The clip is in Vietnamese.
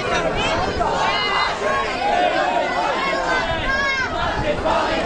It's falling!